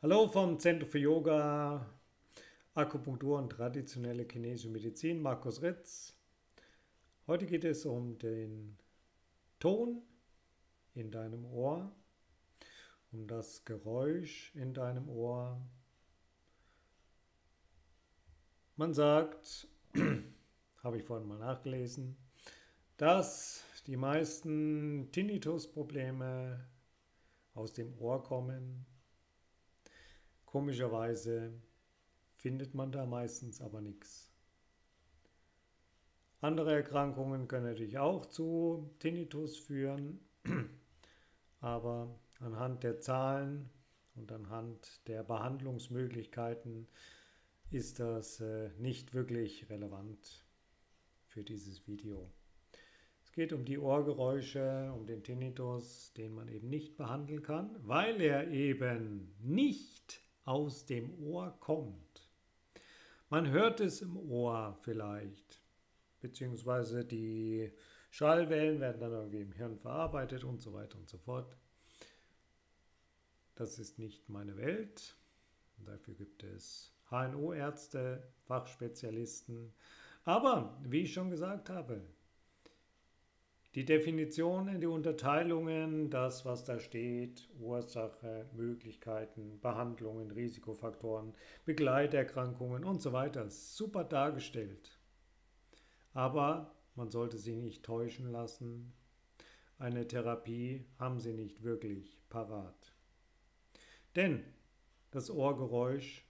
Hallo vom Zentrum für Yoga, Akupunktur und traditionelle chinesische Medizin, Markus Ritz. Heute geht es um den Ton in deinem Ohr, um das Geräusch in deinem Ohr. Man sagt, habe ich vorhin mal nachgelesen, dass die meisten Tinnitus-Probleme aus dem Ohr kommen Komischerweise findet man da meistens aber nichts. Andere Erkrankungen können natürlich auch zu Tinnitus führen, aber anhand der Zahlen und anhand der Behandlungsmöglichkeiten ist das äh, nicht wirklich relevant für dieses Video. Es geht um die Ohrgeräusche, um den Tinnitus, den man eben nicht behandeln kann, weil er eben nicht aus dem Ohr kommt. Man hört es im Ohr vielleicht, beziehungsweise die Schallwellen werden dann irgendwie im Hirn verarbeitet und so weiter und so fort. Das ist nicht meine Welt. Dafür gibt es HNO-Ärzte, Fachspezialisten. Aber, wie ich schon gesagt habe, die Definitionen, die Unterteilungen, das, was da steht, Ursache, Möglichkeiten, Behandlungen, Risikofaktoren, Begleiterkrankungen und so weiter, super dargestellt. Aber man sollte sich nicht täuschen lassen. Eine Therapie haben sie nicht wirklich parat. Denn das Ohrgeräusch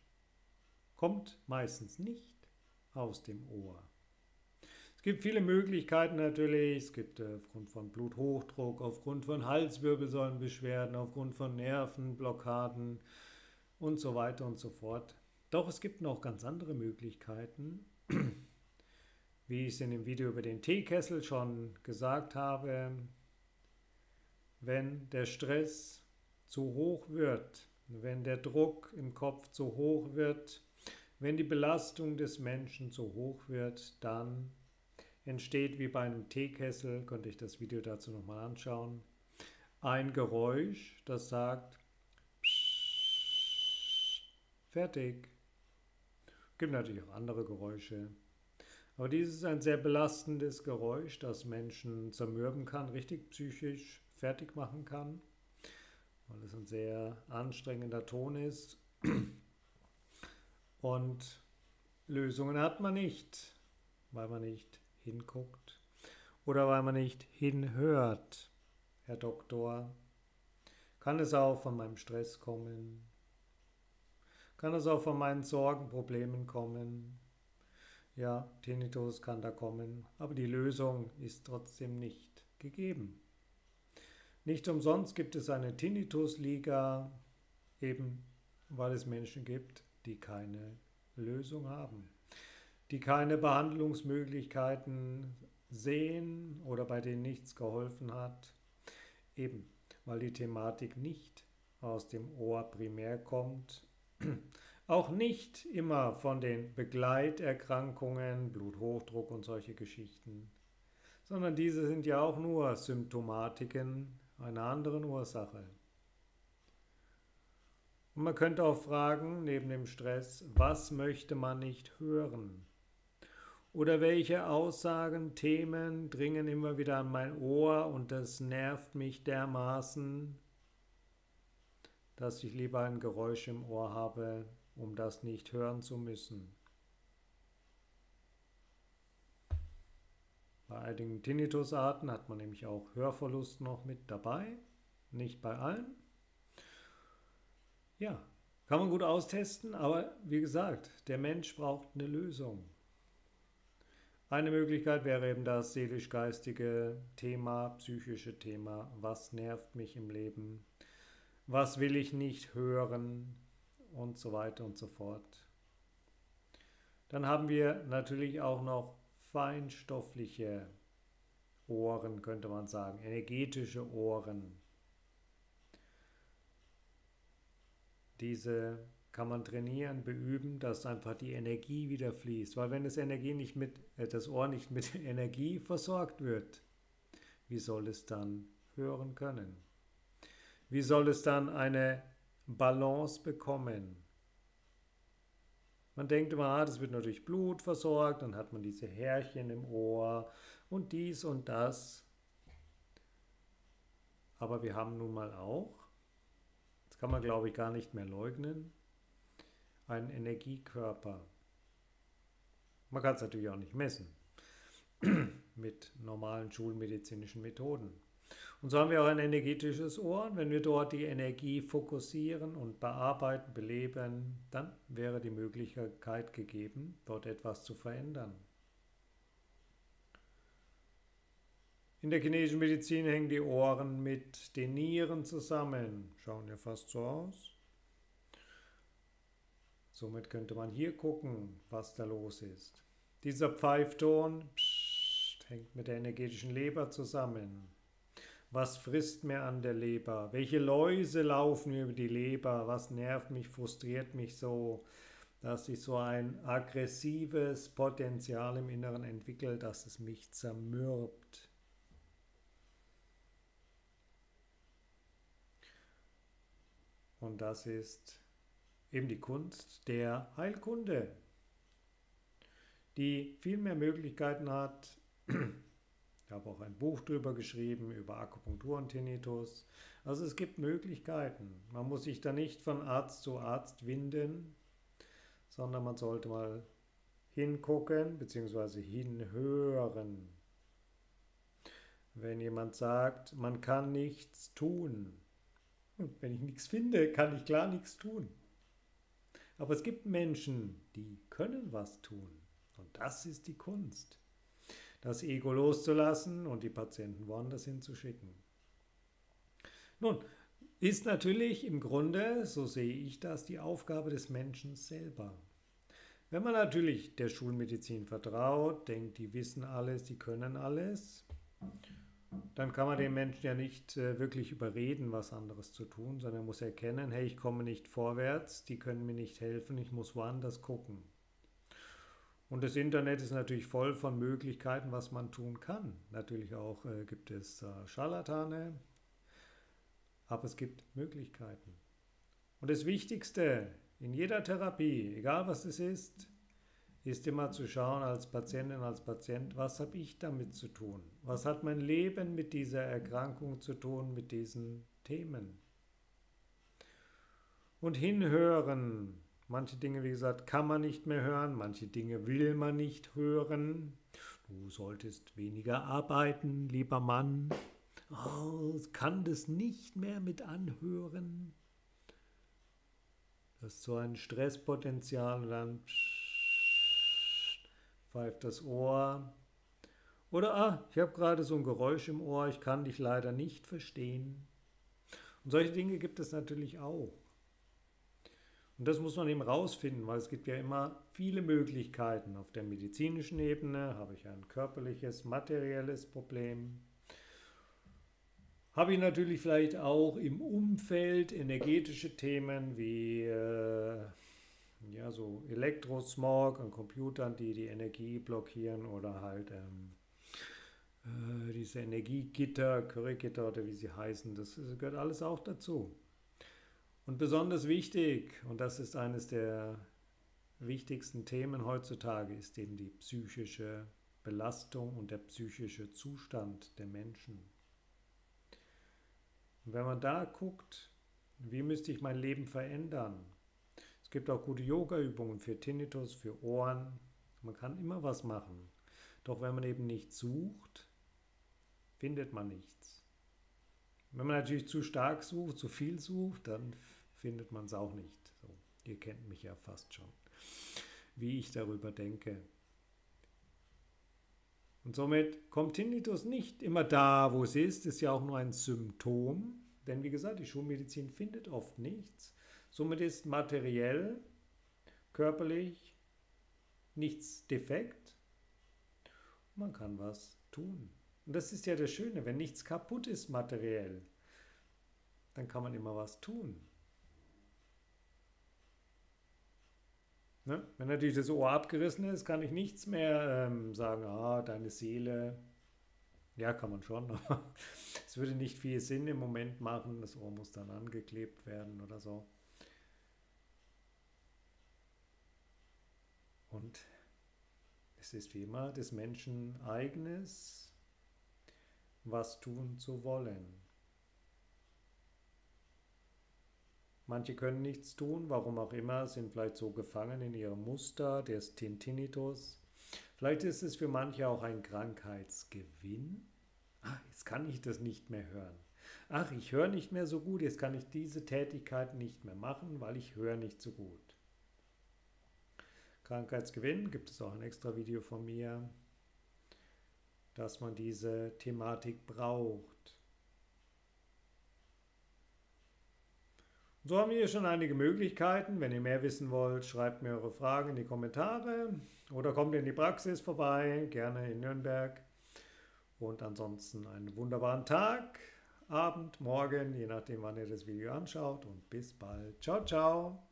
kommt meistens nicht aus dem Ohr. Es gibt viele Möglichkeiten natürlich. Es gibt äh, aufgrund von Bluthochdruck, aufgrund von Halswirbelsäulenbeschwerden, aufgrund von Nervenblockaden und so weiter und so fort. Doch es gibt noch ganz andere Möglichkeiten. Wie ich es in dem Video über den Teekessel schon gesagt habe, wenn der Stress zu hoch wird, wenn der Druck im Kopf zu hoch wird, wenn die Belastung des Menschen zu hoch wird, dann entsteht wie bei einem Teekessel, konnte ich das Video dazu nochmal anschauen, ein Geräusch, das sagt fertig. Gibt natürlich auch andere Geräusche. Aber dieses ist ein sehr belastendes Geräusch, das Menschen zermürben kann, richtig psychisch fertig machen kann, weil es ein sehr anstrengender Ton ist. Und Lösungen hat man nicht, weil man nicht hinguckt oder weil man nicht hinhört, Herr Doktor. Kann es auch von meinem Stress kommen? Kann es auch von meinen Sorgenproblemen kommen? Ja, Tinnitus kann da kommen, aber die Lösung ist trotzdem nicht gegeben. Nicht umsonst gibt es eine Tinnitus-Liga, eben weil es Menschen gibt, die keine Lösung haben die keine Behandlungsmöglichkeiten sehen oder bei denen nichts geholfen hat, eben weil die Thematik nicht aus dem Ohr primär kommt, auch nicht immer von den Begleiterkrankungen, Bluthochdruck und solche Geschichten, sondern diese sind ja auch nur Symptomatiken einer anderen Ursache. Und man könnte auch fragen, neben dem Stress, was möchte man nicht hören? Oder welche Aussagen, Themen dringen immer wieder an mein Ohr und das nervt mich dermaßen, dass ich lieber ein Geräusch im Ohr habe, um das nicht hören zu müssen. Bei einigen Tinnitusarten hat man nämlich auch Hörverlust noch mit dabei, nicht bei allen. Ja, kann man gut austesten, aber wie gesagt, der Mensch braucht eine Lösung. Eine Möglichkeit wäre eben das seelisch-geistige Thema, psychische Thema. Was nervt mich im Leben? Was will ich nicht hören? Und so weiter und so fort. Dann haben wir natürlich auch noch feinstoffliche Ohren, könnte man sagen, energetische Ohren. Diese kann man trainieren, beüben, dass einfach die Energie wieder fließt. Weil wenn das, Energie nicht mit, äh, das Ohr nicht mit Energie versorgt wird, wie soll es dann hören können? Wie soll es dann eine Balance bekommen. Man denkt immer, ah, das wird natürlich Blut versorgt, dann hat man diese Härchen im Ohr und dies und das. Aber wir haben nun mal auch, das kann man glaube ich gar nicht mehr leugnen, einen Energiekörper. Man kann es natürlich auch nicht messen mit normalen schulmedizinischen Methoden. Und so haben wir auch ein energetisches Ohr. Und wenn wir dort die Energie fokussieren und bearbeiten, beleben, dann wäre die Möglichkeit gegeben, dort etwas zu verändern. In der chinesischen Medizin hängen die Ohren mit den Nieren zusammen. Schauen ja fast so aus. Somit könnte man hier gucken, was da los ist. Dieser Pfeifton pssst, hängt mit der energetischen Leber zusammen. Was frisst mir an der Leber? Welche Läuse laufen über die Leber? Was nervt mich, frustriert mich so, dass sich so ein aggressives Potenzial im Inneren entwickelt, dass es mich zermürbt? Und das ist eben die Kunst der Heilkunde, die viel mehr Möglichkeiten hat. Ich habe auch ein Buch darüber geschrieben, über Akupunktur und Tinnitus. Also es gibt Möglichkeiten. Man muss sich da nicht von Arzt zu Arzt winden, sondern man sollte mal hingucken bzw. hinhören. Wenn jemand sagt, man kann nichts tun, wenn ich nichts finde, kann ich klar nichts tun. Aber es gibt Menschen, die können was tun. Und das ist die Kunst. Das Ego loszulassen und die Patienten woanders hinzuschicken. Nun, ist natürlich im Grunde, so sehe ich das, die Aufgabe des Menschen selber. Wenn man natürlich der Schulmedizin vertraut, denkt, die wissen alles, die können alles, dann kann man den Menschen ja nicht äh, wirklich überreden, was anderes zu tun, sondern er muss erkennen, hey, ich komme nicht vorwärts, die können mir nicht helfen, ich muss woanders gucken. Und das Internet ist natürlich voll von Möglichkeiten, was man tun kann. Natürlich auch äh, gibt es äh, Scharlatane, aber es gibt Möglichkeiten. Und das Wichtigste in jeder Therapie, egal was es ist, ist immer zu schauen als Patientin, als Patient, was habe ich damit zu tun? Was hat mein Leben mit dieser Erkrankung zu tun, mit diesen Themen? Und hinhören. Manche Dinge, wie gesagt, kann man nicht mehr hören, manche Dinge will man nicht hören. Du solltest weniger arbeiten, lieber Mann. Oh, kann das nicht mehr mit anhören. Das ist so ein Stresspotenzial und dann pfeift das Ohr. Oder, ah, ich habe gerade so ein Geräusch im Ohr, ich kann dich leider nicht verstehen. Und solche Dinge gibt es natürlich auch. Und das muss man eben rausfinden, weil es gibt ja immer viele Möglichkeiten. Auf der medizinischen Ebene habe ich ein körperliches, materielles Problem. Habe ich natürlich vielleicht auch im Umfeld energetische Themen wie äh, ja, so Elektrosmog an Computern, die die Energie blockieren oder halt ähm, äh, diese Energiegitter, Currygitter oder wie sie heißen, das, gehört alles auch dazu. Und besonders wichtig, und das ist eines der wichtigsten Themen heutzutage, ist eben die psychische Belastung und der psychische Zustand der Menschen. Und wenn man da guckt, wie müsste ich mein Leben verändern, es gibt auch gute Yoga-Übungen für Tinnitus, für Ohren. Man kann immer was machen. Doch wenn man eben nicht sucht, findet man nichts. Wenn man natürlich zu stark sucht, zu viel sucht, dann findet man es auch nicht. So, ihr kennt mich ja fast schon, wie ich darüber denke. Und somit kommt Tinnitus nicht immer da, wo es ist, ist ja auch nur ein Symptom. Denn wie gesagt, die Schulmedizin findet oft nichts. Somit ist materiell, körperlich nichts defekt. Man kann was tun. Und das ist ja das Schöne, wenn nichts kaputt ist materiell, dann kann man immer was tun. Ne? Wenn natürlich das Ohr abgerissen ist, kann ich nichts mehr ähm, sagen, ah, deine Seele. Ja, kann man schon, aber es würde nicht viel Sinn im Moment machen. Das Ohr muss dann angeklebt werden oder so. Und es ist wie immer des Menschen eigenes, was tun zu wollen. Manche können nichts tun, warum auch immer, sind vielleicht so gefangen in ihrem Muster des Tintinitus. Vielleicht ist es für manche auch ein Krankheitsgewinn. Ah, jetzt kann ich das nicht mehr hören. Ach, ich höre nicht mehr so gut, jetzt kann ich diese Tätigkeit nicht mehr machen, weil ich höre nicht so gut. Krankheitsgewinn gibt es auch ein extra Video von mir, dass man diese Thematik braucht. So haben wir hier schon einige Möglichkeiten. Wenn ihr mehr wissen wollt, schreibt mir eure Fragen in die Kommentare oder kommt in die Praxis vorbei, gerne in Nürnberg. Und ansonsten einen wunderbaren Tag, Abend, Morgen, je nachdem, wann ihr das Video anschaut. Und bis bald. Ciao, ciao.